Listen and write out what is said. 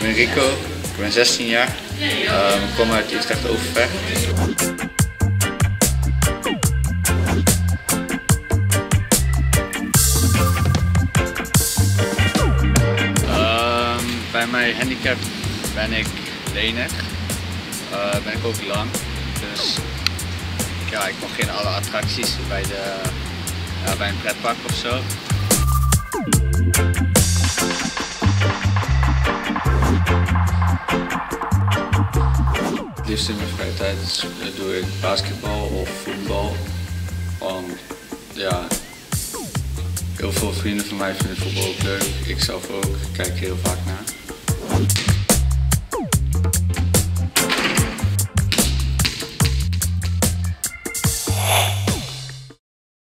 ben Rico, ik ben 16 jaar. Ehm, ik kom uit Utrecht Overvecht. Ehm, bij mijn handicap ben ik lenig. Eh, ben ik ook lang. Dus ja, ik mag geen alle attracties bij, de, bij een pretpark of zo. Liefst in mijn vrije tijd doe ik basketbal of voetbal. Want ja, heel veel vrienden van mij vinden voetbal ook leuk. Ik zelf ook, kijk heel vaak naar.